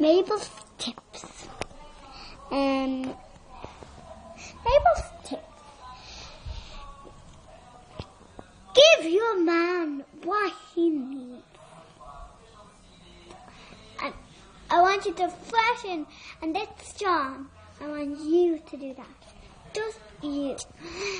Mabel's tips. Um, Mabel's tips. Give your man what he needs. I, I want you to freshen, and it's John. I want you to do that. Just you.